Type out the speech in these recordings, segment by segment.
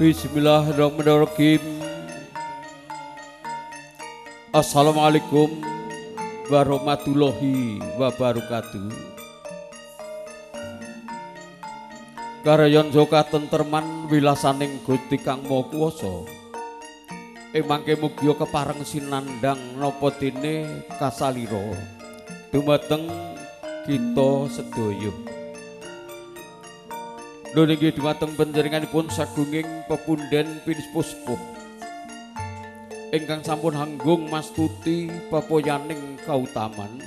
Bismillahirrahmanirrahim. Assalamualaikum warahmatullahi wabarakatuh. Karayon joka tenterman wilasaning Gusti Kang. Ing mangke mugia kepareng sinandang napa dene kasalira dumateng kita sedaya. Lho nggih dumateng panjenenganipun sagunging pepunden pinis puspuh. Ingkang sampun hanggung mastuti pepoyaning kautaman.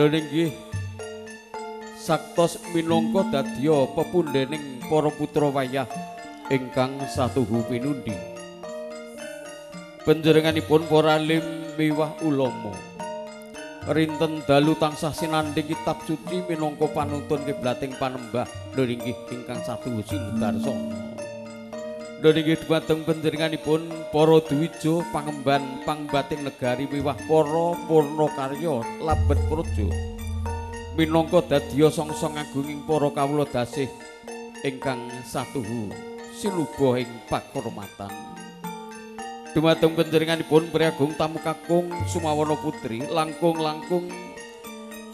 Lho nggih saktos minangka dadya pepundening para putra wayah ingkang satuhu pinundi. Panjenenganipun para lim miwah ulama. Rinten dalu tansah sinanding kitab suci minangka panuntun kiblating panembah. Lho inggih ingkang satu sinudarsana lho inggih dhumateng panjenenganipun para dwija pangemban pangbating negari miwah para purna karya labet praja. Minangka dadya songsong agunging para kawula dasih ingkang satuhu sinuba ing pakurmatan Dumateng panjenenganipun priagung tamu kakung Sumawana Putri langkung-langkung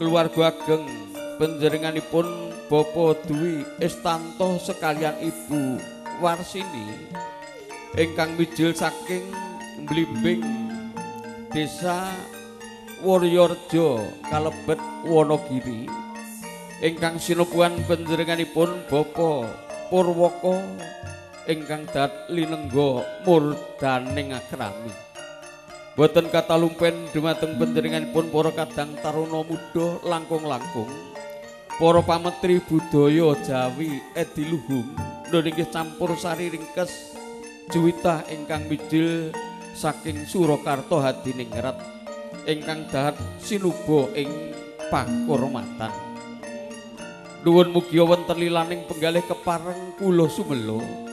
keluarga ageng panjenenganipun Bapak Dwi Estanto sekalian Ibu Warsini ingkang mijil saking Blimbing Desa Woryorjo kalebet Wonogiri ingkang sinukuan panjenenganipun Bapak Purwoko ingkang dat linengga murdaning akrami. Boten kata lumpen dumateng panjenenganipun para kadang taruna muda langkung-langkung. Para pametri budaya Jawi ediluhung nggih campur sari ringkes juwita ingkang mijil saking Surakarta hadiningrat ingkang dahat sinuba ing pakurmatan. Nuwun mugi wonten lilaning penggalih kepareng kula sumela.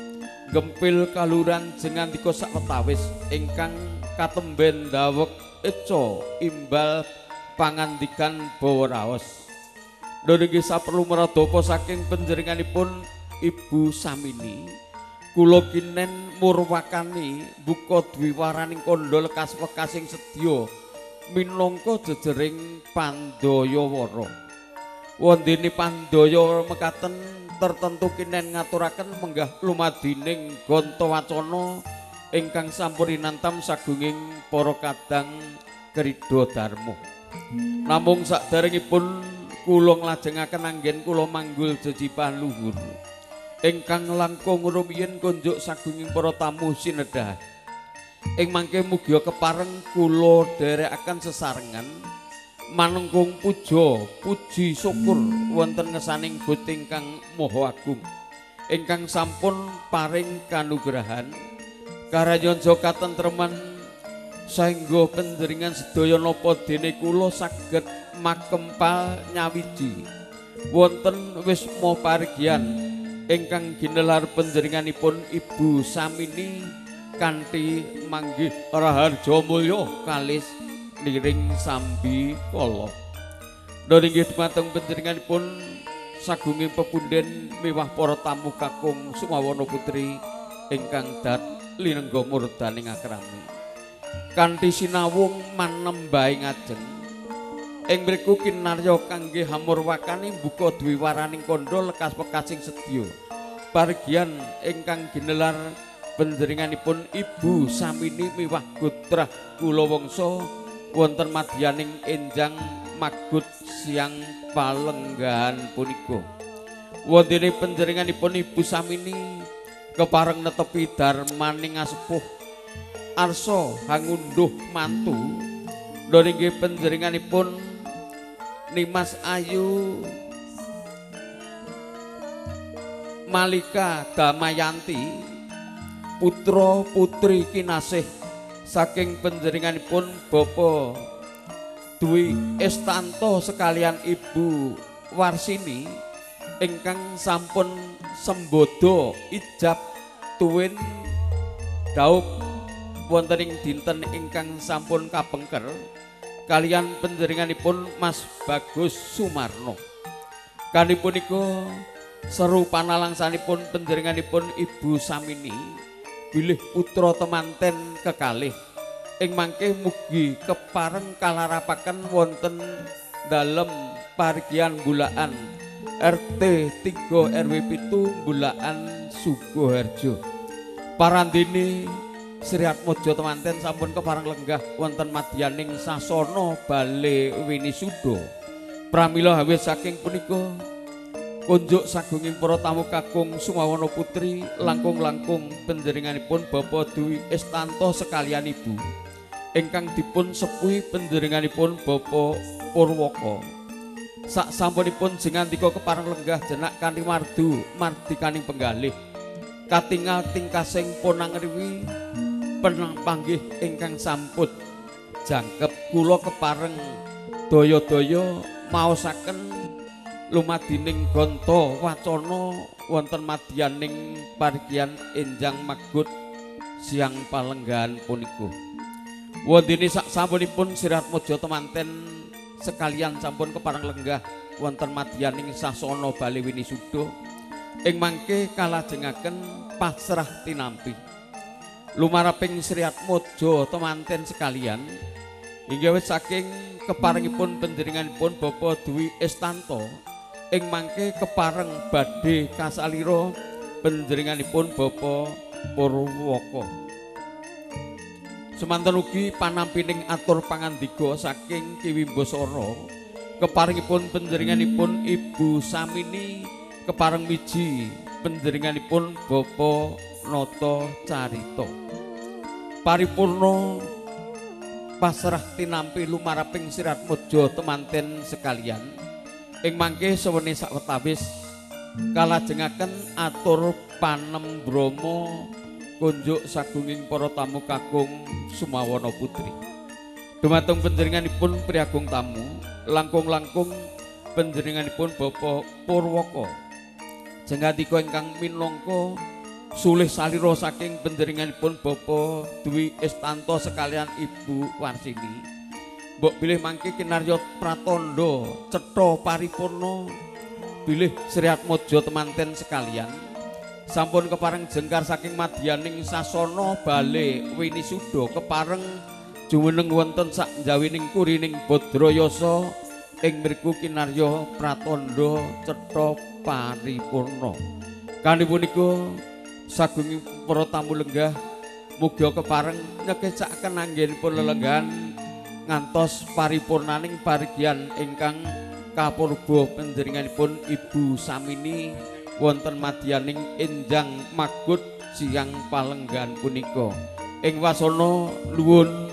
Gempil kaluran jengan diko sakwetawis ingkang katemben dawek eco imbal pangandikan bawa raos Dodegi saperlu meradopo saking penjeringanipun Ibu Samini Kulo kinen murwakani buka dwiwaraning kondol kas wekasing sedya minangka jejering Pandaya Wara. Wondene Pandaya mekaten tertentu kinen ngaturaken menggah lumadining gonto wacana ingkang sampun inantam sagunging para kadang kridha dharma. Namung saderengipun kula nglajengaken anggen kula manggul jejipah luhur. Ingkang langkung rumiyin kunjuk sagunging para tamu sinedah. Ing mangke mugia kepareng kula dherekaken sesarengan manunggung puja puji syukur wonten ngesaning Gusti ingkang Maha Agung. Ingkang sampun paring kanugrahan karayon joka tentreman saengga penderingan sedaya napa dene kula saged makempal nyawiji. Wonten wisma parigian ingkang ginelar penderinganipun Ibu Samini kanthi manggih raharja mulya kalis niring sambi kala. Nggih dumateng panjenenganipun sagunging pepunden miwah para tamu kakung Sumawana Putri ingkang dat linengga murdaning akrami. Kanthi sinawung manembaing ajeng ing mriku kinarya kangge hamurwakani buka dwiwaraning kandha lekas pekasing sedya. Pargian ingkang ginelar panjenenganipun Ibu Samini miwah Gutrah Kula Wangsa wonten madyaning enjang magut siang palenggahan punika. Wontene panjenenganipun Ibu Samini kepareng netepi darmaning asepuh arsa hangunduh mantu. Nggih panjenenganipun Nimas Ayu Malika Damayanti putra putri kinasih saking panjenenganipun Bapa Dwi Estanto sekalian Ibu Warsini ingkang sampun sembodo ijab tuwin daup wonten ing dinten ingkang sampun kapengker kalian panjenenganipun Mas Bagus Sumarno. Kanipunika seru panalangsanipun panjenenganipun Ibu Samini bilih putra temanten kekalih. Ing mangke mugi kepareng kalarapaken wonten dalem pargian bulaan RT 3 RW 7 bulaan Sukoharjo parandene Sri Atmojo temanten sampun kepareng lenggah wonten madyaning sasana bale winisuda. Pramila hawe saking punika kunjuk sagunging para tamu kakung Sumawana Putri langkung-langkung panjenenganipun Bapak Dwi Estanto sekalian Ibu. Ingkang dipun sepuhi panjenenganipun Bapak Purwoko sak sampunipun jengandika kepareng lenggah jenak kanthi mardu mardikaning penggalih. Katingal tingkasing ponang riwi penang panggih ingkang samput jangkep kula kepareng daya-daya maosaken lumadining gonto wacana wonten madyaning pargian enjang magut siang palenggahan punika wondene sak sampunipun sirat mojo temanten sekalian sampun kepareng lenggah wonten madyaning sasana bali winisuda ing mangke kalajengaken pasrah tinampi. Lumaraping Sri Atmojo temanten sekalian hingga wis saking keparengipun panjenenganipun Bapak Dwi Estanto ing mangke kepareng badhe kasalira panjenenganipun Bapak Purwoko Semanten ugi panampining atur pangandika saking Kiwimbasara keparengipun panjenenganipun Ibu Samini kepareng miji panjenenganipun Bapak Noto Carita. Paripurna pasrah tinampi lumaraping sirat mojo temanten sekalian ing mangke seweni sawetawis kalajengaken atur panem bromo kunjuk sagunging para tamu kakung Sumawana Putri dumateng panjenenganipun priagung tamu langkung-langkung panjenenganipun Bapak Purwoko jengatika ingkang minangka sulih salira saking penderinganipun Bapak Dwi Estanto sekalian Ibu Warsini. Mbok bilih mangke kinarya pratandha cetha paripurna bilih Sri Atmaja temanten sekalian. Sampun kepareng jengkar saking madyaning sasana bale winisuda kepareng jumeneng wonten sak jawining kurining Badrayasa ing mriku kinarya pratandha cetha paripurna. Kanthi punika sagungi para tamu lenggah muga kepareng nyekecaken anggenipun lelenggahan ngantos paripurnaning parigian ingkang kapurba panjenenganipun Ibu Samini wonten madyaning enjang magut siang palenggan punika. Ing wasana luwun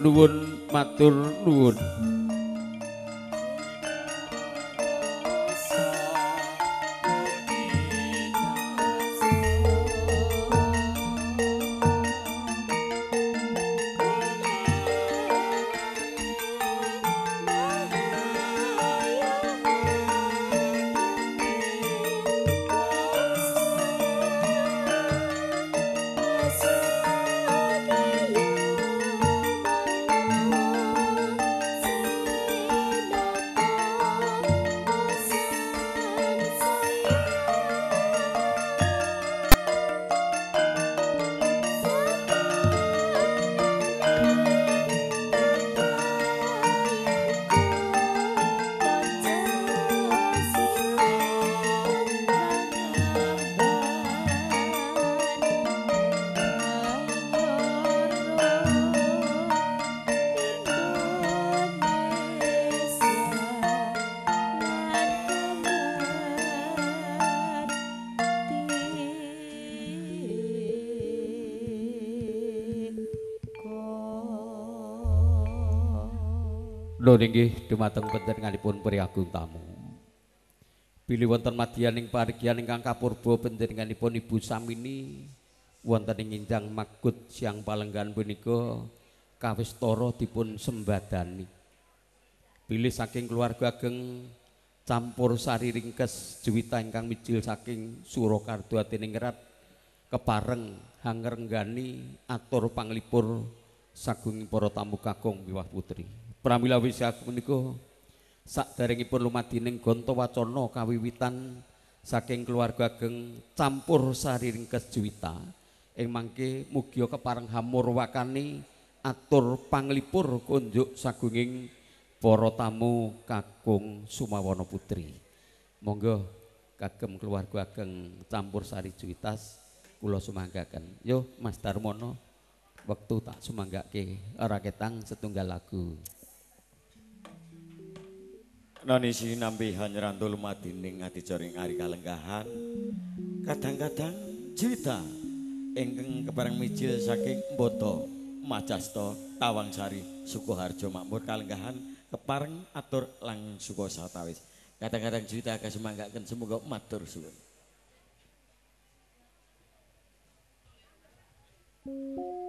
luwun matur nuwun Lho nggih dumateng panjenenganipun priagung tamu. Bilih wonten madyaning parigyan ingkang kapurba panjenenganipun Ibu Samini wonten ing injang magut siang palenggan punika kawistara dipun sembadani. Bilih saking keluarga ageng campur sari ringkes juwita ingkang mijil saking Surakarta atining rat kepareng hangrenggani atur panglipur sagunging para tamu kakung miwah putri. Pramila wisya punika sakderengipun lumadining gonto wacana kawiwitan saking keluarga ageng campur sariring kejuwita. Ing mangke mugia kepareng hamur wakani atur panglipur kunjuk sagunging para tamu kakung Sumawana Putri. Monggo kagem keluarga ageng campur sari juwitas kula sumanggaken. Yo Mas Darmono wektu tak sumanggake ora ketang setunggal lagu Noni sini nampi hanyrantul madining ati joring ari kalenggahan. Kadang-kadang cerita ingkang kepareng mijil saking Boto Sari suku Sukoharjo Makmur kalenggahan keparang atur lang suku satawis. Kadang-kadang cerita akan semoga matur suwun. Thank you.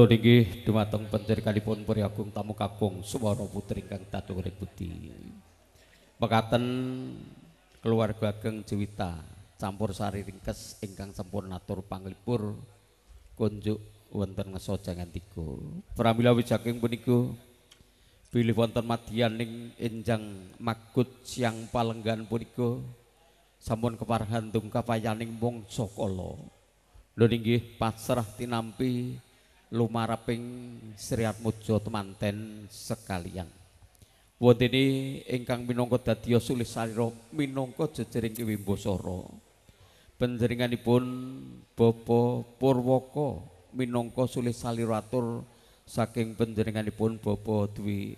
Lho niki dumateng panjenenganipun Puri Agung tamu kakung Suwara putri ingkang tatu budi. Mekaten keluarga Ageng Jewita campur sari ringkes ingkang sampun natur panglipur kunjuk wonten ngesa jangan tiga. Pramila wijaking punika bilih wonten madyaning enjang makut siang palenggan punika sampun keparhandung kapayaning mangsa kala. Lho pasrah tinampi lumaraping Sri Atmojo temanten sekalian. Wontene ingkang minangka dadya sulih salira minangka jejering Wimbasara. Panjenenganipun Bapa Purwaka minangka sulih saliratur saking panjenenganipun Bapa Dwi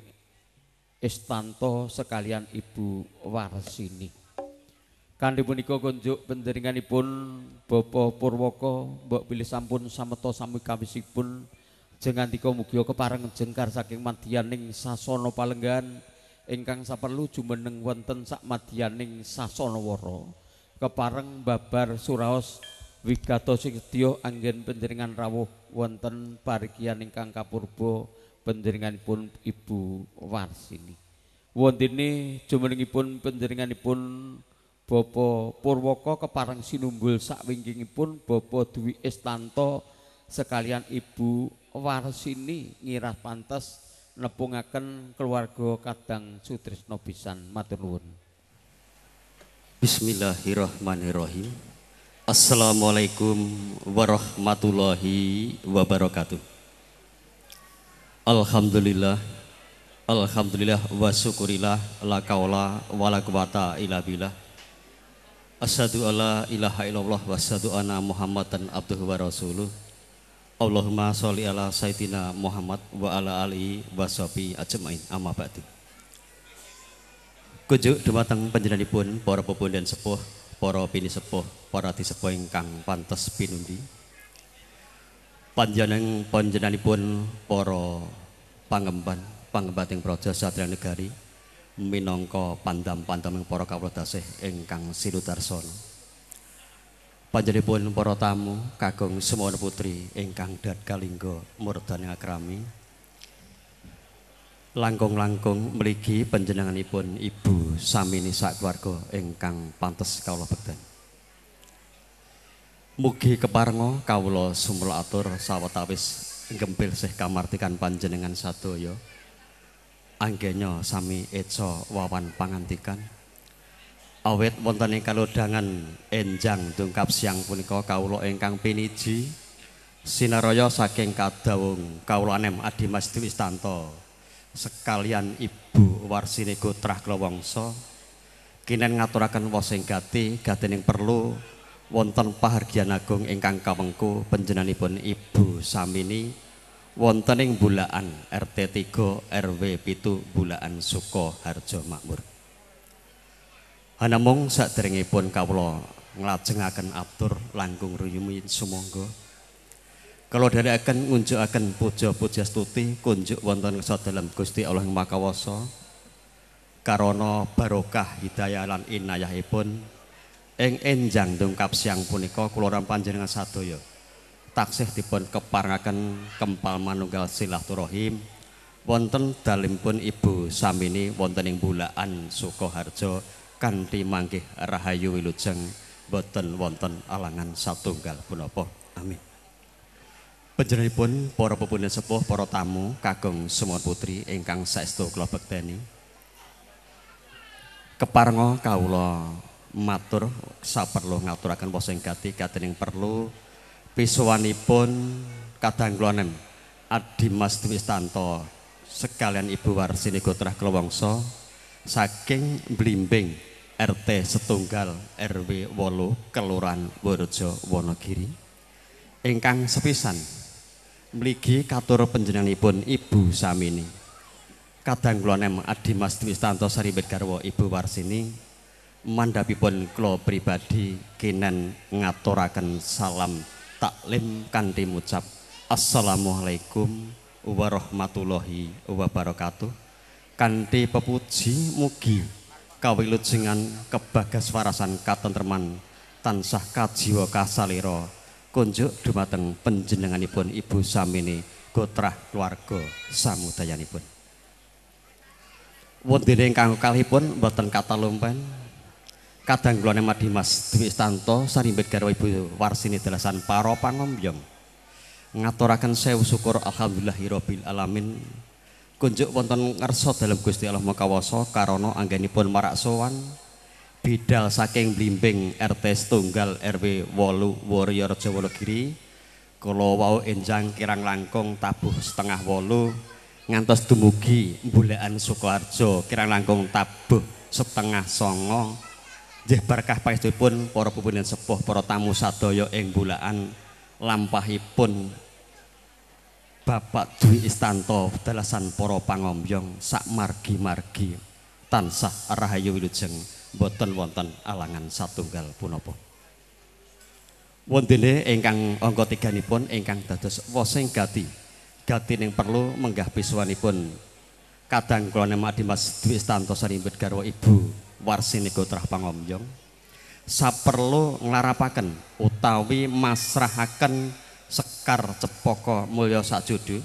Istanto sekalian Ibu Warsini. Kanthi punika kunjuk panjenenganipun Bapa Purwaka mbok bilih sampun sameta sami kawisipun jengantika mugi kepareng jengkar saking madyaning sasana palenggan. Ingkang saperlu jumeneng wonten sak madyaning sasana wara. Kepareng babar suraos wigatos sedya anggen panjenengan rawuh wonten parikian ingkang kapurba panjenenganipun Ibu Warsini. Wontene jumenengipun panjenenganipun Bapa Purwaka kepareng sinumbul sakwingkingipun Bapa Dwi Istanto sekalian Ibu Warsini ngirah pantes nepungaken keluarga kadang Sutrisno pisan matur nuwun. Bismillahirrahmanirrahim. Assalamualaikum warahmatullahi wabarakatuh. Alhamdulillah Alhamdulillah wa syukurillah la kaula wa la quwata illa billah Asyhadu alla ilaha illallah wa asyhadu anna Muhammadan abduhu wa rasuluh. Allahumma sholli ala sayyidina Muhammad wa ala alihi wa sahbihi ajmain. Amma ba'du. Kunjuk dumateng panjenenganipun para pepundhen sepuh, para bini sepuh, para disepuh ingkang pantes pinundi. Panjenengan panjenenganipun para pangemban, pangembating praja Satria Negari minangka pandam-pandaming para kawula tasih ingkang sinudarsana. Panjenenganipun para tamu kagung semono putri ingkang dat kalingga murdane akrami. Langkung-langkung mligi panjenenganipun ibu samini sak keluarga ingkang pantes kawula bekten. Mugi keparenga kawula sumul atur sawetawis gempil sih kamartikan panjenengan sadaya. Anggenya sami eca wawan pangantikan. Awet wonten ing kalodhangan enjang dungkap siang punika kawula ingkang piniji. Sinaraya saking kadawung kawula anem Adimas Istanto sekalian Ibu Warsini Gotrah Klawangsa. Kinen ngaturaken wasing gati gatening perlu wonten pahargyan agung ingkang kawengku panjenenganipun Ibu Samini wontening bulaan RT 3 RW pitu bulaan Suko Harjo Makmur. Hanamung saderengipun kawula nglajengaken atur langkung ruyumi sumangga. Kalau dari akan ngunjukaken puja-puja stuti kunjuk wonten dalam Gusti Allah yang makawasa karana barokah hidayah lan inayahipun ing enjang dungkap siang punika kula panjenengan sadaya taksih dipun keparengaken kempal manunggal silaturahim. Wonten dalimpun Ibu Samini wonten ing Bulaan Sukoharjo kanthi manggih rahayu wilujeng boten wonten alangan satunggal punapa. Amin. Panjenenganipun para pepundhen sepuh para tamu kagung semua putri ingkang saestu kula bekteni. Keparenga kawula matur saperlu ngaturaken wasa ing gati gatening perlu pisuwanipun kadang klonen Adimas Dwistanto sekalian Ibu Warsini Gotrah Kelowongso saking Blimbing RT setunggal RW Wolu Kelurahan Wonojo Wonogiri ingkang sepisan mligi katur panjenenganipun Ibu Samini. Kadang kula nem Adimas Dwistanto Saribet garwa Ibu Warsini mandhapipun kula pribadi kinen ngaturaken salam taklim kanthi ngucap Assalamualaikum warahmatullahi wabarakatuh. Kanthi pepuji mugi kawilujengan kebagaswarasan katentreman tansah kajiwa kasalira kunjuk dumateng panjenenganipun Ibu Samini gotrah keluarga samudayanipun. Wondene ingkang kalihipun boten kata lumpen kadang kula nama Dimas Dwi Istanto sarimbet garwa Ibu Warsini dalasan para pangombyong. Ngaturaken sewu syukur alhamdulillahirabbil alamin. Kunjuk wonten ngarsa dalam Gusti Allah makawasa karana anggenipun marak sowan bidal saking blimbing RT Tunggal RW 8 Warrior Jawologiri kula wau enjang kirang langkung tabuh setengah wolu ngantos dumugi Bulekan Sukoharjo kirang langkung tabuh setengah songo nggih berkah paestipun para pupunan sepuh para tamu sadaya ing Bulekan lampahipun Bapak Dwi Istanto dalasan para pangombyong sak margi-margi tansah rahayu wilujeng boten wonten alangan satunggal punapa. Wondene ingkang angka tiganipun ingkang dados wasing gati. Gati ning perlu menggah biswanipun kadang kula nama Dimas Dwi Istanto sarimbet garwa Ibu Warsini Gotrah Pangomyong saperlu nglarapaken utawi masrahaken sekar cepoko mulya sajudu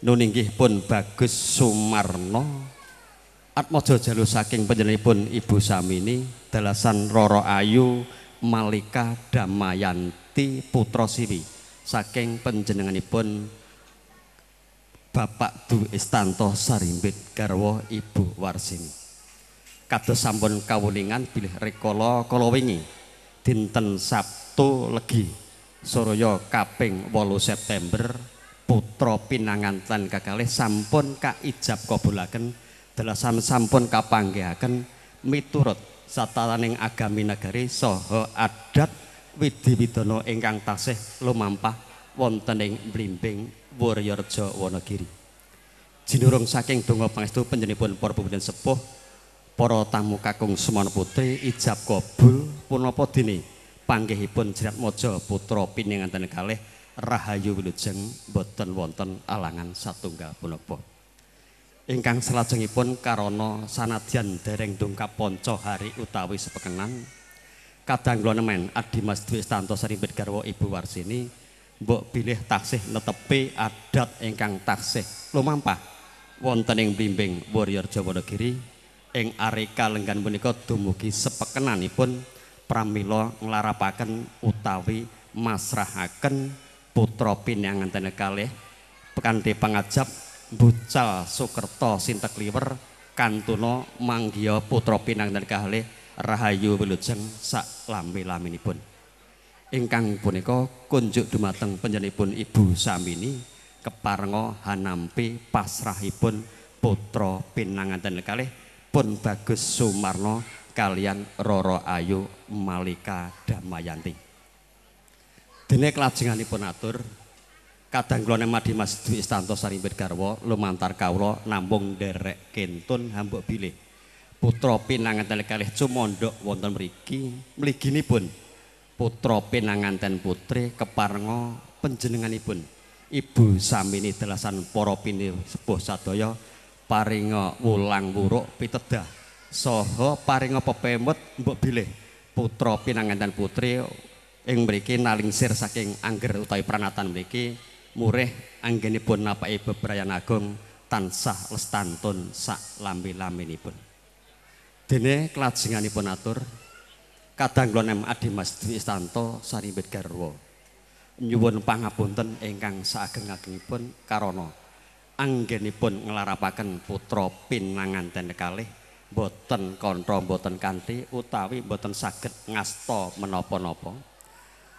nuninggih pun bagus Sumarno. Atmojo jalu saking panjenenganipun Ibu Samini dalasan Roro Ayu Malika Damayanti Putra Siwi saking panjenenganipun Bapak Du Istanto Sarimbit garwa Ibu Warsini. Kados sampun kawulingan bilih rikala kala wingi dinten Sabtu Legi Suraya kaping 8 September putra pinanganten kakalih sampun kaijab kabulaken dalasan sampun kapanggihaken miturut sataraning agami nagari saha adat widhi-widana ingkang tasih lumampah wonten ing blimbing Wuryareja Wonogiri. Jinurung saking donga pangestu panjenenganipun para pemimpin sepuh, para tamu kakung Semana Putri ijab kabul punapa dene panggihipun Jerat Mojo putra pinanganten kalih Rahayu Wilujeng boten wonten alangan satunggal punapa. Ingkang salajengipun karana sanadyan dereng dongkap panca hari utawi sepekenan kadang kula nemen Adimas Dwi Stanto Sarimbit garwa Ibu Warsini mbok bilih taksih netepi adat ingkang taksih lumampah wonten ing blimbing Warrior Jawa Negeri ing areka lenggan punika dumugi sepekenanipun pramila nglarapaken utawi masrahaken putra pinanganten kalih kanthi pangajab bucal Sukerto Sintek Liwer kantuna manggiya putra pinanganten kalih Rahayu Wilujeng sak lambe-laminipun ingkang punika kunjuk dumateng panjenenganipun Ibu Samini keparenga hanampi pasrahipun putra pinanganten kalih pun Bagus Sumarno kalian Roro Ayu Malika Damayanti. Dene kelajenganipun atur kadang kula nemadi Mas Dwi Istanto Sarimbit Garwa lumantar kawula nambung derek kentun hambuk bilih. Putra pinanganten kalih cumondhok wonten mriki mliginipun putra pinanganten putri keparenga panjenenganipun Ibu Samini delasan para pini sepuh sadaya paringa wulang wuruk pitedah. Saha paringa pepemut mbok bilih putra pinanganten putri ing mriki nalingsir saking angger utawi pranatan mriki murih anggenipun napake bebrayan agung tansah lestantun sak lambi-lambinipun dene kelajenganipun atur kadang kula nem Adimas Dwi Istanto Sarimbit Garwa nyuwun pangapunten ingkang saageng-agengipun karana anggenipun nglarapaken putra pinanganten kalih boten kantha boten kanthi utawi boten saged ngasta menapa-napa.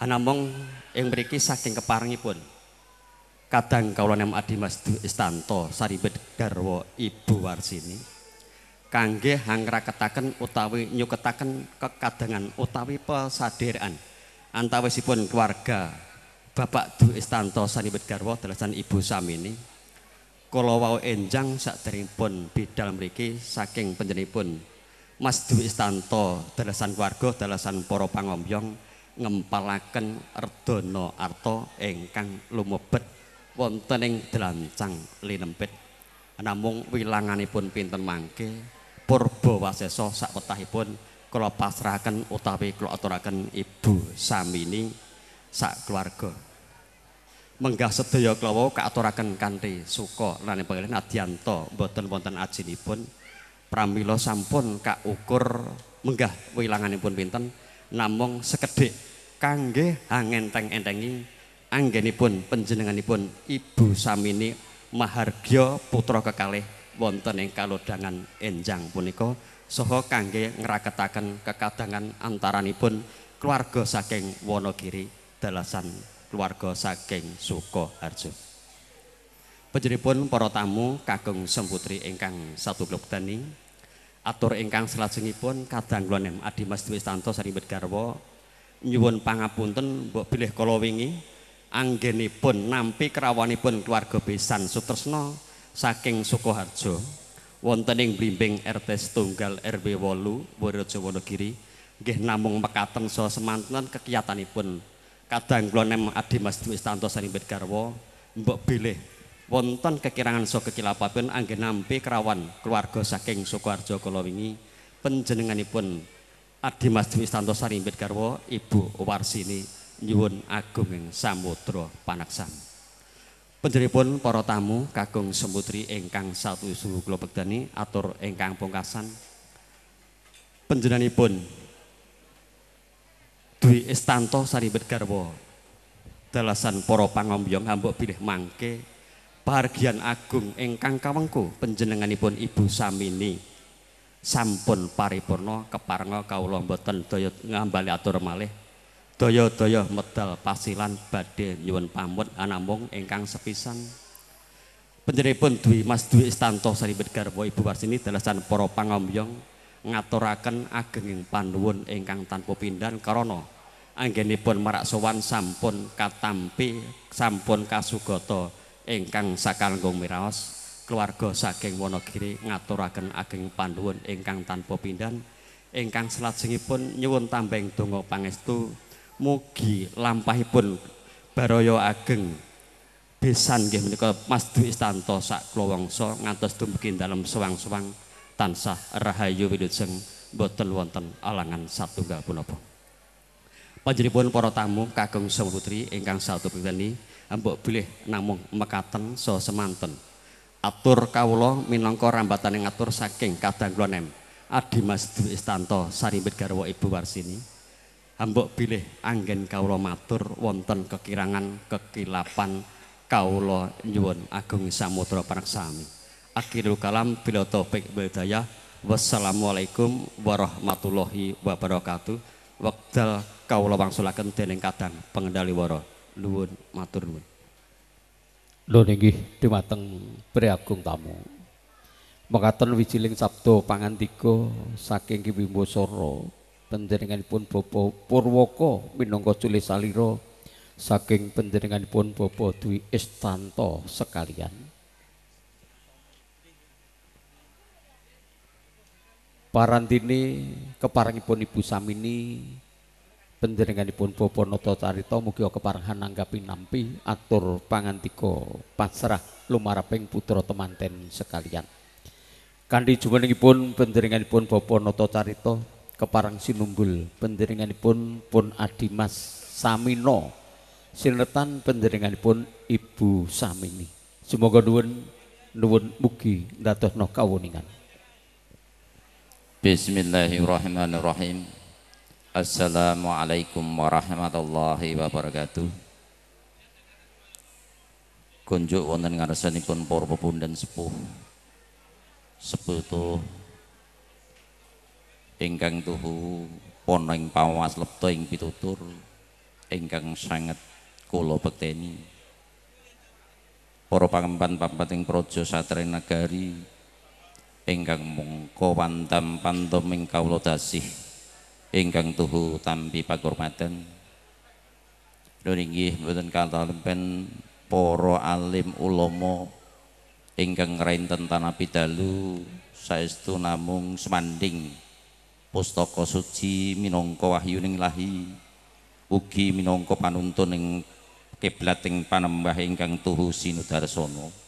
Anamung ing mriki saking keparengipun kadang kula nem Adimas Dwi Istanto Sarimbit Garwa Ibu Warsini kangge hangraketaken utawi nyuketaken kekadangan utawi pesaderaan antawisipun keluarga Bapak Du Istanto Sanibet Garwo dalasan Ibu Samini kala wau enjang saderengipun bidal mriki saking panjenenganipun Mas Du Istanto dalasan keluarga dalasan para pangombyong ngempalaken erdana arta ingkang lumebet wonten ing delancang linempit namung wilanganipun pinten mangke purba wasesa sakwetahipun kula pasrahaken utawi kula aturaken Ibu Samini sak keluarga. Menggah sedaya klawa kaaturaken kanthi suka. Lan pangalengan adyanto boten wonten ajinipun pramila sampun kaukur menggah wilanganipun pinten. Namung sekedhik kangge angenteng-entengi anggenipun panjenenganipun Ibu Samini Mahargya putra kekalih wonten ing kalodhangan enjang punika. Saha kangge ngraketaken kekadangan antaranipun keluarga saking Wonogiri dalasan keluarga saking Sukoharjo. Panjenenganipun para tamu kakung semputri ingkang satu blok tani atur ingkang salajengipun kadang kula nem Adi Mas Dwistanto Saribet Garwa nyuwun pangapunten mbok bilih kala wingi anggenipun nampi kerawanipun keluarga besan Sutresna saking Sukoharjo wonten ing blimbing RT Tunggal RW 8 Wonorejo Wonogiri nggih namung mekaten saha semanten kekiyatanipun kadang kula nem Adi Mas Dwistanto Sanimbet Garwa mbok bilih wonten kekirangan so kekilapapun anggen nampi kerawan keluarga saking Sukoharjo kala wingi panjenenganipun Adi Mas Dwistanto Sanimbet Garwa Ibu Warsini nyuwun agung ing samudra panaksam. Panjenenganipun para tamu kakung semutri ingkang satu isu kula atur ingkang pungkasan. Panjenenganipun Dwi Istanto Saribet Garwo dalasan para pangombyong ambok pilih mangke bahagian agung ingkang kawengku panjenenganipun Ibu Samini. Sampun paripurna keparenga kawula mboten daya ngambali atur malih. Daya-daya medal pasilan badhe nyuwun pamut anamung ingkang sepisan. Panjenenganipun Dwi Mas Dwi Istanto Saribet Garwo Ibu Warsini dalasan para pangombyong ngaturaken agenging panuwun ingkang tanpa pindhan karana anggenipun marak sowan sampun katampi sampun kasugata ingkang sakalenggung miraos. Keluarga saking Wonogiri ngaturaken ageng panuwun ingkang tanpa pindhan ingkang salajengipun nyuwun tambeng donga pangestu mugi lampahipun baraya ageng besan nggih menika Mas Dwi Istanto sak klawangsa ngantos dumugi dalem sewang-sewang tansah rahayu wilujeng boten wonten alangan satunggal punapa. Panjenenganipun para tamu kakung putri ingkang satu pribadi ambok bilih namung mekaten so semanten. Atur kawula minangka rambatan yang atur saking kadang kula nem. Adi Mas Istanto Sarimbit Garwa Ibu Warsini. Ambok bilih anggen kawula matur wonten kekirangan kekilapan kawula nyuwun agung samudra panaksami. Akhirul kalam bila taufik bidayah wassalamualaikum warahmatullahi wabarakatuh. Wekdal kawula wangsulaken dening kadang pengendali wara. Nuwun matur nuwun. Lho nggih dumateng priagung tamu. Mekaten wijiling sabda pangandika saking Ki Bimbasara panjenenganipun Bapak Purwaka minangka culi salira saking panjenenganipun Bapak Dwi Istanto sekalian parantini keparangipun Ibu Samini panjenenganipun Bapak Nata Carita mugi keparengan nanggapi nampi atur pangantika pasrah lumaraping putra temanten sekalian. Kanthi jumenengipun panjenenganipun Bapak Nata Carita keparang sinumbul panjenenganipun pun Adimas Samino sinetan panjenenganipun Ibu Samini. Semoga nuwun nuwun mugi ndadosna kawuningan. Bismillahirrahmanirrahim. Assalamualaikum warahmatullahi wabarakatuh. Kunjuk wonten ngarsanipun para pepundhen sepuh seputu ingkang tuhu pono ing pawas lepto ing pitutur ingkang sanget kula bekteni. Para pangemban pampating praja satria nagari ingkang mungko pantam pantoming kawula dasih ingkang tuhu tampi pakurmatan Lho inggih mboten kata lempen para alim ulama ingkang ngrinten tanah pidalu saestu namung semanding pustaka suci minangka wahyuning lahi ugi minangka panuntun ing kiblat ing panembah ingkang tuhu sinudarsana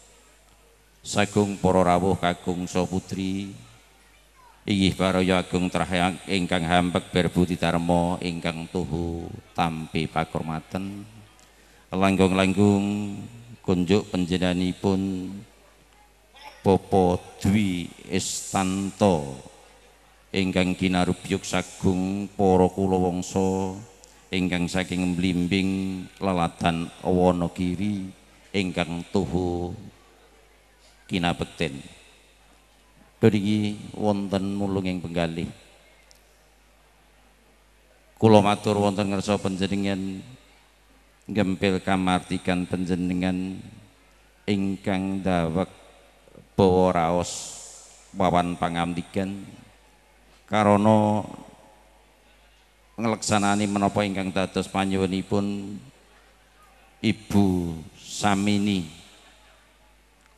sagung para rawuh kagung so putri inggih paraya agung trahang ingkang hampek berbudi dharma ingkang tuhu tampi pakurmaten. Langgung-langgung kunjuk panjenenganipun Popo Dwi Istanto ingkang kinarubyuk sagung para kula wangsa ingkang saking blimbing lelatan Wonogiri ingkang tuhu kinabekten Dodi wonten mulunging penggalih. Kula matur wonten ngersa panjenengan gempil kamartikan panjenengan ingkang dawek bawa raos wawan pangamdikan karana ngeleksanani menapa ingkang dados panyuwunipun Ibu Samini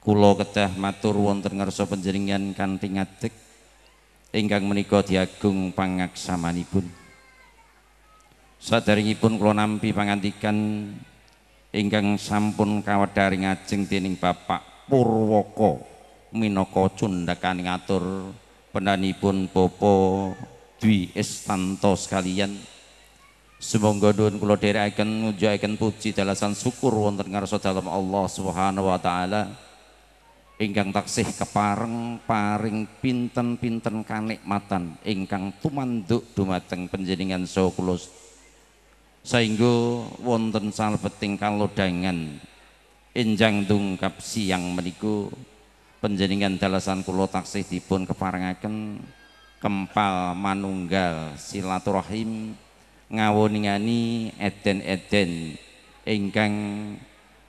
kula kedah matur wonten ngarsa panjenengan kanthi ngadeg ingkang menika diagung pangaksamanipun. Sadaringipun kula nampi pangandikan ingkang sampun kawedhari ngajeng dening Bapak Purwoko minangka cundhakaning atur pendanipun Bapak Dwi Estanto sekalian. Semoga nuwun kula dherekaken ngujahaken puji dalasan syukur wonten ngarsa dalem Allah Subhanahu wa taala ingkang taksih kepareng paring pinten-pinten kanikmatan. Ingkang tumanduk dumateng panjenengan saha kula. Saengga wonten salebeting kalodhangan. Enjang dungkap siang meniku panjenengan dalasan kula taksih dipun keparengaken. Kempal manunggal silaturahim ngawoningani eden-eden. Ingkang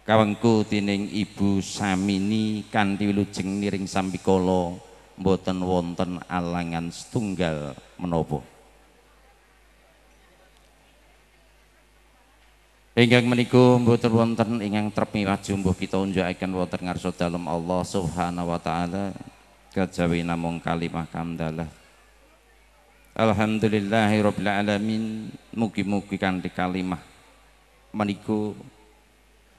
kawengku tining Ibu Samini kanthi wilujeng niring sambikala mboten wonten alangan setunggal menapa. Ingkang menika mboten wonten ingkang trep miwah jumbuh kita unjukaken wonten ngarsa dalem Allah Subhanahu wa taala kejawi namung kalimah kamdalah Alhamdulillahirabbil alamin mugi-mugi kanthi kalimah menika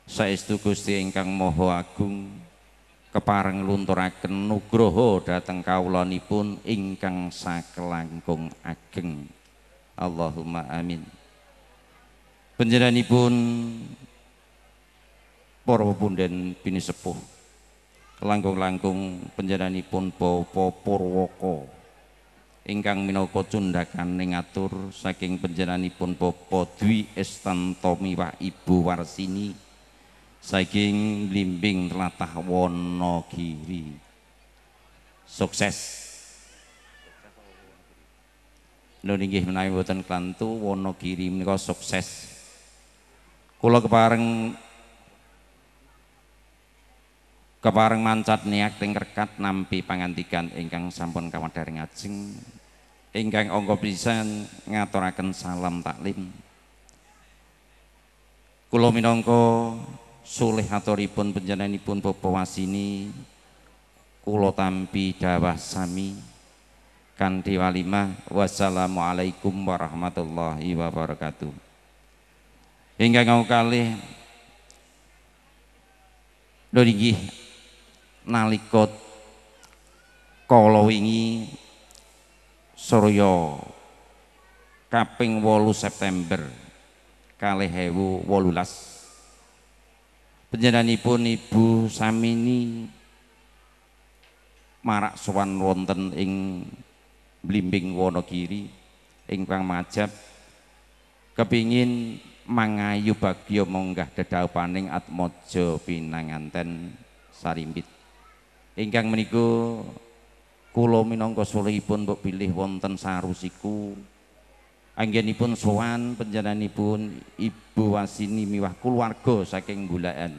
saestu Gusti ingkang Maha Agung kepareng lunturaken nugroho dhateng kawulanipun ingkang sakelangkung ageng. Allahumma amin. Panjenenganipun para punden bini sepuh langkung-langkung panjenenganipun Bapak Purwoko ingkang minangka cundhakaning atur saking panjenenganipun Bapak Dwi Estanto miwah Ibu Warsini saking limbing latah Wonogiri. Sukses. Lho nggih menawi mboten klantu Wonogiri menika sukses. Kula kepareng kepareng mancat niat teng rekat nampi pangantikan ingkang sampun kawadhar ngajeng ingkang angka pisan ngaturaken salam taklim. Kula minangka sulih aturipun panjenenganipun Bapak Wasini kula tampi dawah sami kanthi walimah. Wassalamualaikum warahmatullahi wabarakatuh. Hingga ngau kalih lho nggih nalika kala wingi kaping 8 September kalih ewu wolulas Panjenenganipun Ibu Samini marak sowan wonten ing Blimbing Wonogiri ingkang majab kepingin mangayu bagya monggah dedaupaning atmaja pinanganten sarimbit. Ingkang meniku kula minangka sulihipun mbok pilih wonten sarusiku anggenipun sowan panjenenganipun Ibu Wasini miwah keluarga saking Gulaan.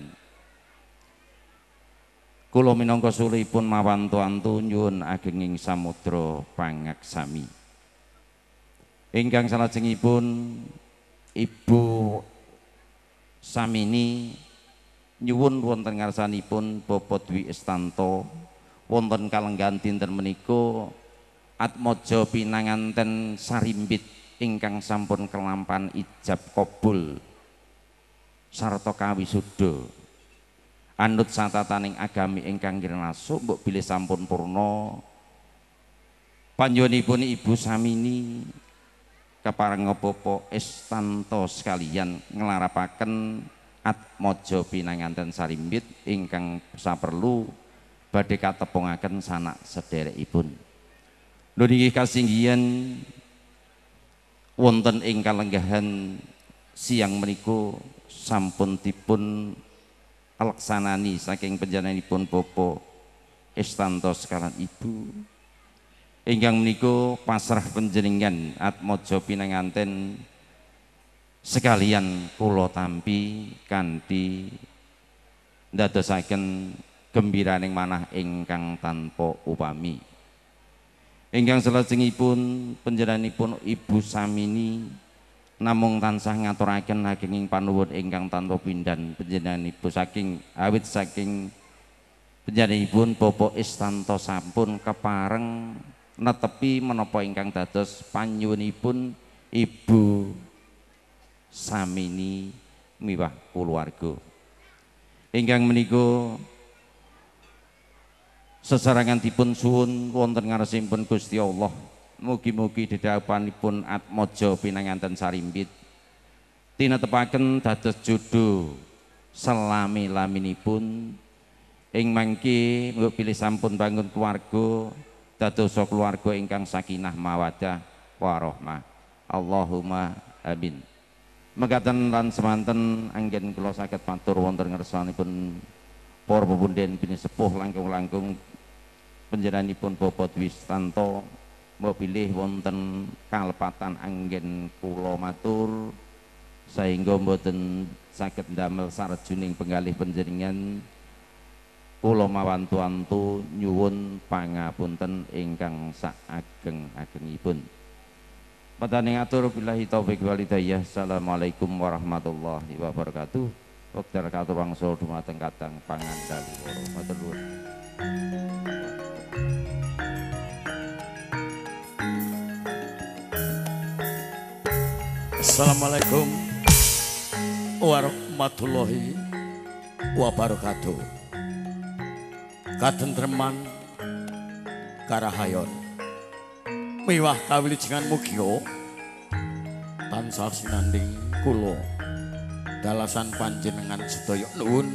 Kula minangka sulihipun mawantu-antu nyuwun agenging samudra pangaksami. Ingkang salajengipun Ibu samini nyuwun wonten ngarsanipun Bapak Dwi Istanto wonten kalenggan dinten menika atmaja pinanganten sarimbit ingkang sampun kelampan ijab kabul. Sarta kawisuda. Anut satataning agami ingkang kirnaso mbok bilih sampun purna. Panjenenganipun Ibu Samini kepareng Bapak Istanto sekalian nglarapaken atmaja pinanganten sarimbit ingkang saperlu badhe katepungaken sanak sederekipun. Lho niki kasinggihan wonten ing kalenggahan siang menika sampun dipun alaksanani saking panjenenganipun Bapak Istanto sekalian Ibu ingkang menika pasrah panjenengan atmaja pinanganten sekalian kula tampi kanthi ndadosaken gembiraning manah ingkang tanpa upami. Ingkang salajengipun panjenenganipun Ibu Samini namung tansah ngaturaken agenging panuwun ingkang tanpa pindan panjenenganipun saking awit saking panjenenganipun Bapak Istanto sampun kepareng netepi menapa ingkang dados panyuwunipun Ibu samini miwah kulawarga. Ingkang menika sesarenganipun suwun wonten ngarsipun Gusti Allah. Mugi-mugi dedhapanipun atmaja pinanganten sarimbit tinetepaken dados judo selami-laminipun ing mangke mbok pilih sampun bangun keluarga dados keluarga ingkang sakinah mawadah warahmah. Allahumma amin. Mekaten lan semanten anggen kula saged matur wonten ngersanipun para pepunden bini sepuh langkung-langkung panjenenganipun Bapak mbok pilih wonten kalepatan anggen kula matur sehingga mboten saged ndamel sarjuning penggalih panjenengan kula mawantu-wantu nyuwun pangapunten ingkang sak ageng-agengipun. Padane ngatur billahi taufik wal hidayah. Assalamualaikum warahmatullahi wabarakatuh. Wekdal katur wangsul dumateng kadang pangandali warahmatullahi Assalamualaikum warahmatullahi wabarakatuh. Katentreman karahayon. Miwah kawilujengan mugia tansah sinanding kula dalasan panjenengan sedaya nuwun.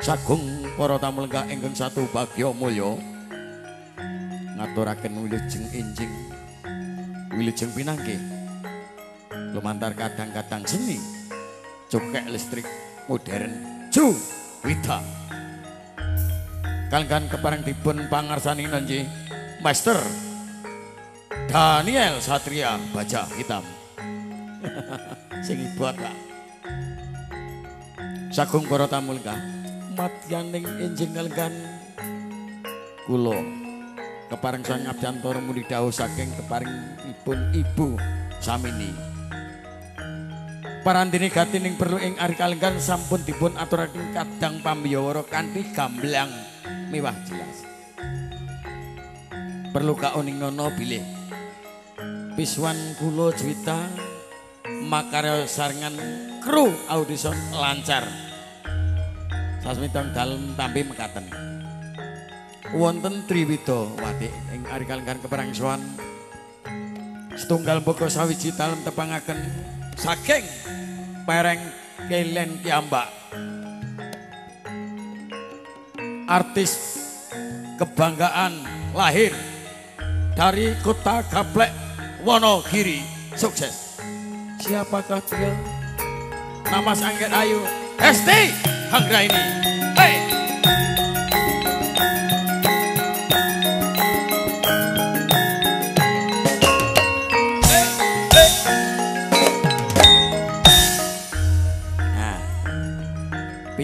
Sagung para tamu lenggah ingkang satu bagya mulya ngaturaken wilujeng enjing wilujeng pinangke lumantar kadang-kadang seni. Cokek listrik modern. Ju wita kalenggan keparang dipun pangarsani nggih? Master Daniel Satria baca hitam. Sing ibu kak Sagung para tamu lengkap matyaning enjing kalenggan kula kepareng sang abdantara muni dawuh saking kepareng ipun ibu samini Parandini gatining perlu ing ari kalenggan sampun dipun aturaken kadang pambiyawara kanthi gamblang. Mewah jelas. Perlu kauning nono bilih. Piswan Kulo Juwita makarya sarengan kru audison lancar. Sasmitan dalem tampi mekaten. Wonten Triwida Wati ing ari kalenggan keprangsuan setunggal boko sawiji dalem tepangaken. Saking pereng kelen kiambak. Artis kebanggaan lahir dari kota Gaplek Wonogiri sukses. Siapakah dia? Nama Sangget Ayu Hesti Anggraini. Hey.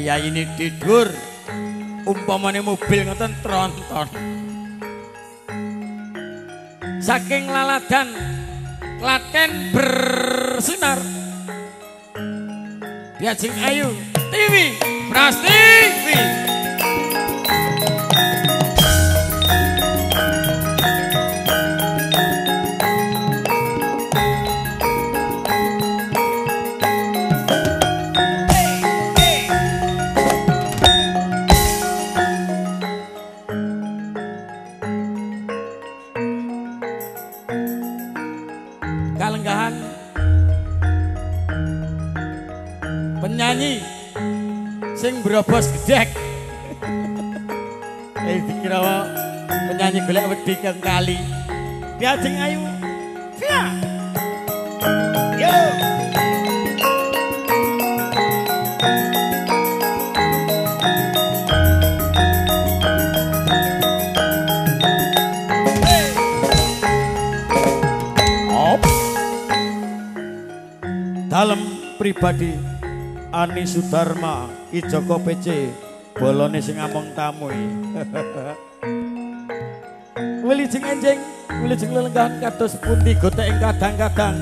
Piyai ini tidur. Umpamane mobil ngeten tronton. Saking laladan Klaten bersinar. Diajeng Ayu TV Pras TV diajeng ayu. Via. yo. Dalam pribadi Ani Sudarma Ki Joko PC bolone sing ngomong tamu Wili jeng enjing Wili jeng lelenggahan kados pundi gotek ing kadang-kadang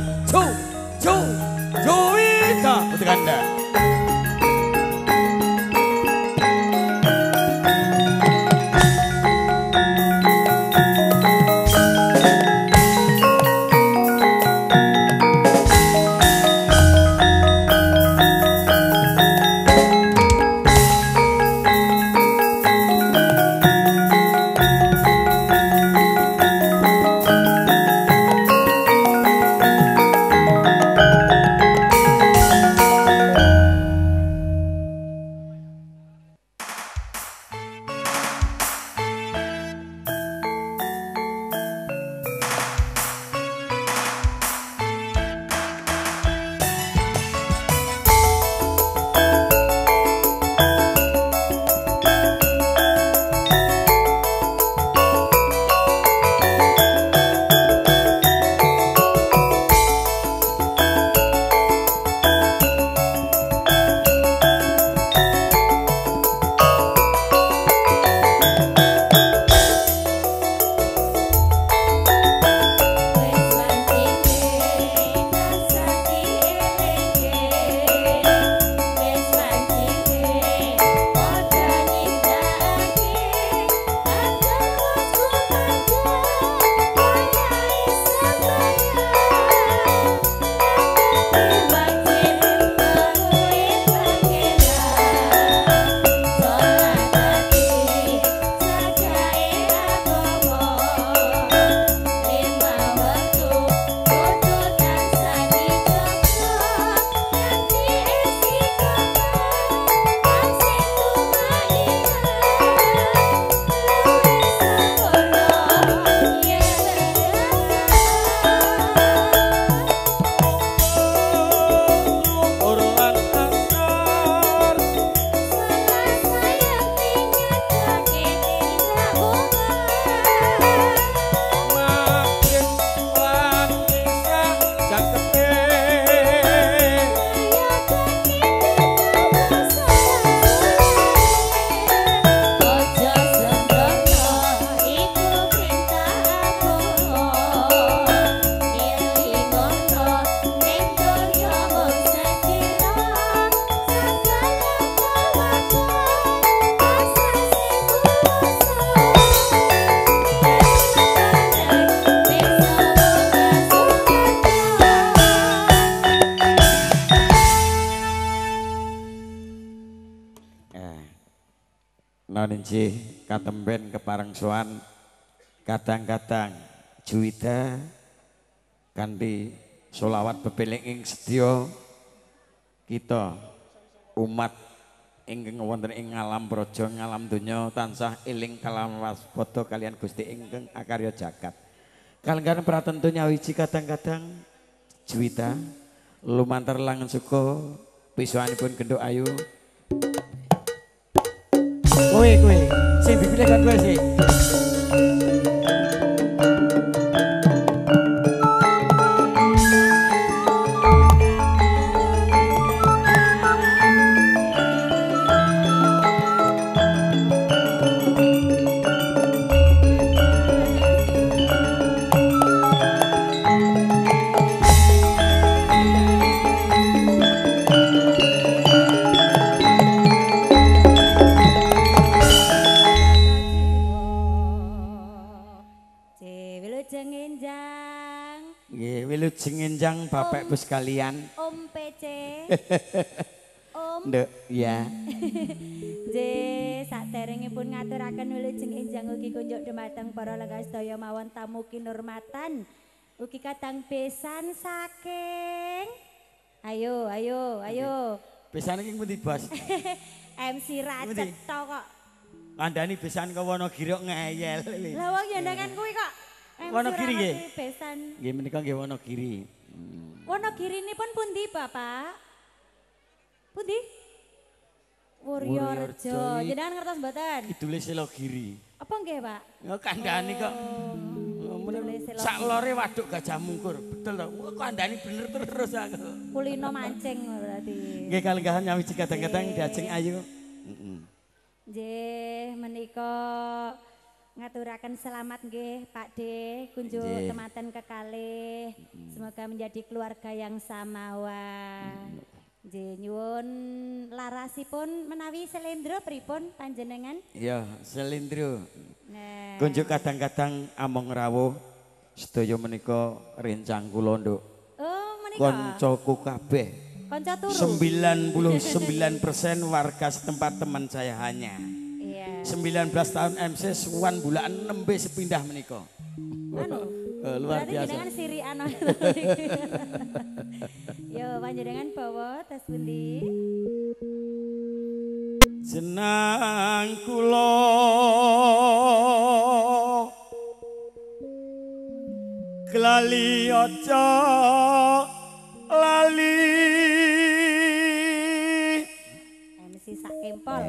Noninci katemben kepareng soan kadang-kadang juwita kanthi solawat bebeling ing sedya kita umat ingkang wonten ing alam praja ngalam donya tansah eling kalam waspada kalian Gusti ingkang akarya jagat. Kalenggahan pratentu nyawiji kadang-kadang juwita lumantar langen suka pisuanipun genduk ayu Kowe kowe Take a crazy. Bapak Ibu sekalian. Om PC. Om Nduk, ya. J saderengipun ngaturaken wilujeng enjang ugi kunjuk dumateng para lenggah sedaya mawon tamu kinurmatan. Ugi kadang besan saking Ayo, ayo, ayo. Besane king pundi, Bos? MC Racet to kok. Kandhani besan ke Wonogiri kok ngeyel. Lah wong ya ndangan kuwi kok. Wonogiri nggih? Besan. Nggih menika nggih Wonogiri. Wonogirinipun pundi, Bapak? Pundi? Wuryorejo. Wuryorejo. Jenengan ngertos mboten? Kidule Selogiri. Apa nggih, Pak? Ya kandhani kok. Selogiri. Sak lore waduk gajah mungkur. Betul to. Wah, Kandhani bener terus aku. Kulino mancing berarti. Nggih kalenggahan nyawiji kadang-kadang diajeng ayu. Heeh. Nggih, menika ngaturaken selamat nggih Pak D kunjuk Nggih. tematen kekalih. Semoga menjadi keluarga yang samawa. Nggih, nyuwun larasipun menawi selendro pripun panjenengan? Ya, selindro. Nah, Kunjuk kadang-kadang among rawuh sedaya menika rencang kula nduk. Oh, menika. Koncoku kabeh. Kanca turu. 99% warga setempat teman saya hanya. Iya. 19 tahun MC suwan bulan nembe sepindah menika. Anu. Eh, luar Berarti biasa. jenengan siri ana. Yo panjenengan bawa tas pundi? Senang kula Kelali aja lali MC sak kempol.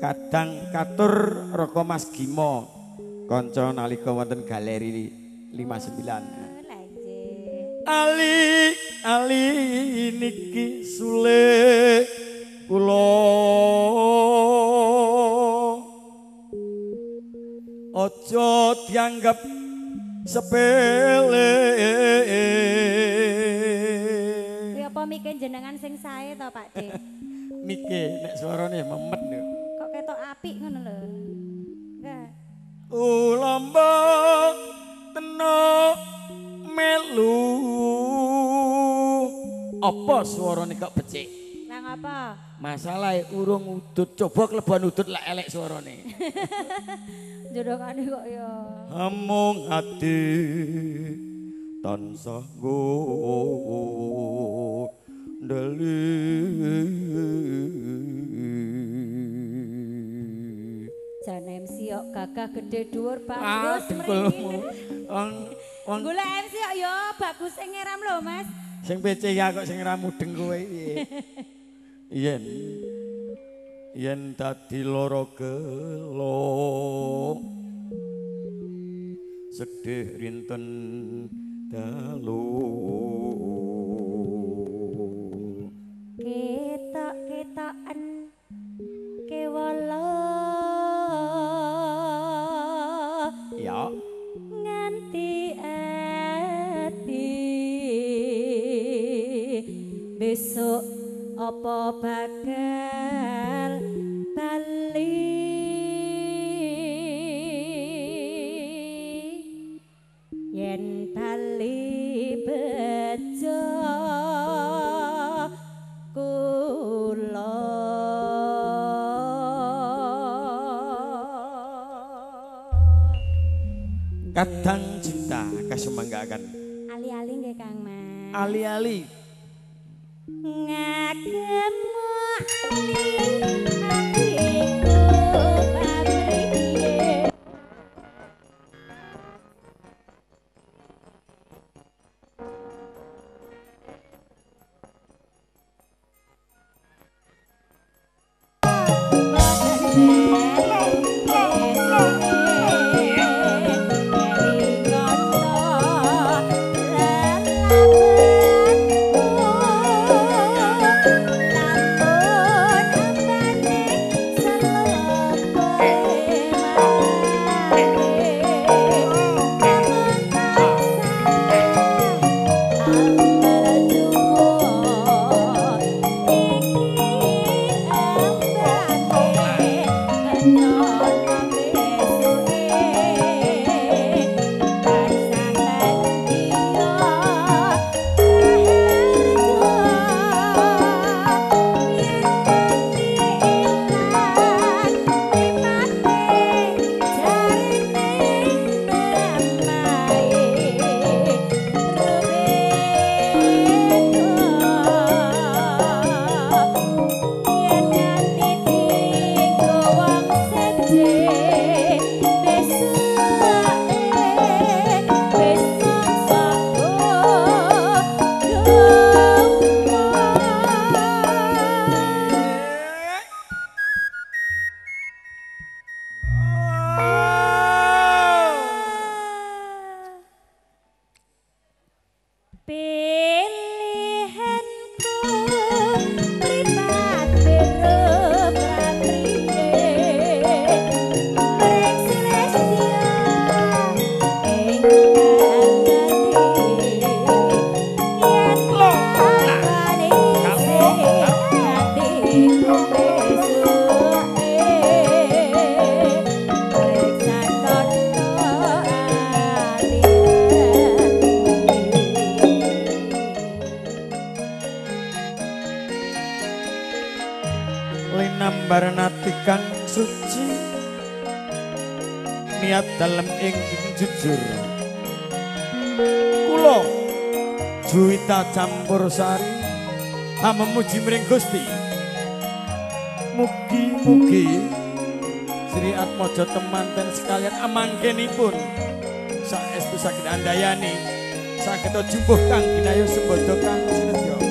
Kadang katur Roko Mas Gimo Konco nalika wonten galeri 59 Lanjut. Ali ali niki sule kula Ojo dianggap sepele Kuwi apa miken jenengan sing sae to Pak D? Mike nek suarane memet lho Kok ketok apik ngono lho. Enggak. Ulamba teno melu Apa suarane kok becik Lah ngapa? Masalah urung udut, coba kelebuan udut lah elek suarane. Jodokane kok ya. Amung ati tansah go dali. Kok gagah gede dhuwur Ah, bagus dengkulmu. mriki. Wong wong Gula MC kok ya bagus sing ngeram lho Mas. sing PC ya kok sing ra mudeng kowe piye. Yen yen dadi lara gelo sedih rinten dalu Ketok-ketoken kewala nganti ati. Besok apa bakal campur sari. Memuji mring Gusti. Mugi-mugi Sri Atmojo temanten sekalian amangkenipun. Saestu sakit andayani. Saged jumbuh kang ginayu sembodo kang sinetyo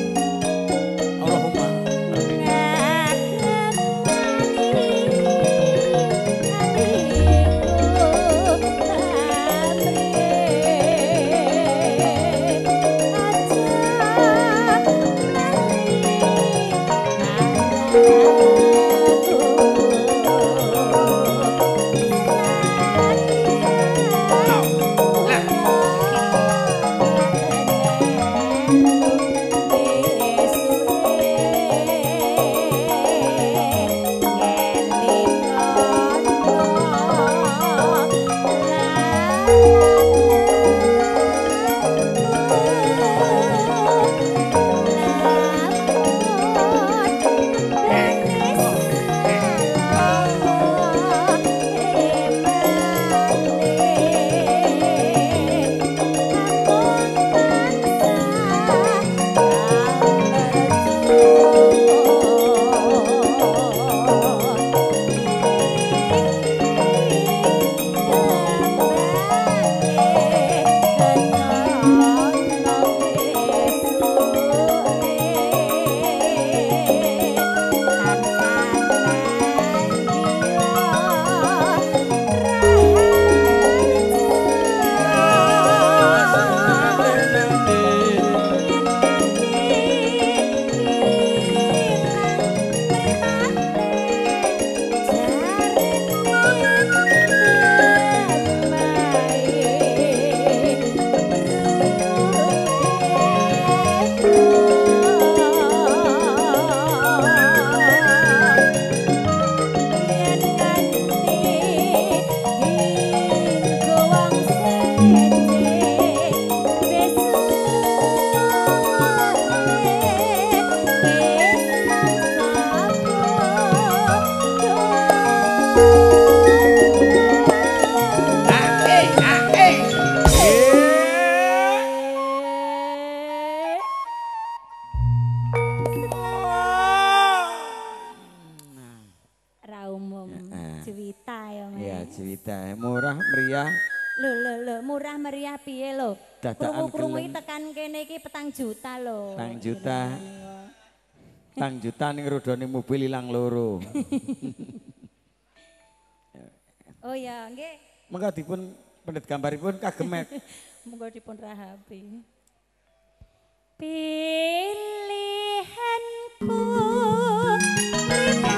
Tang ning rodone mobil ilang loro. oh ya, nggih. Mengko dipun pendet gambaripun kagemet. Mengko dipun rahapi. Pilihanku Terima.